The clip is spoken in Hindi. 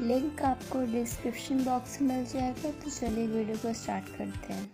लिंक आपको डिस्क्रिप्शन बॉक्स में मिल जाएगा तो चलिए वीडियो को स्टार्ट करते हैं।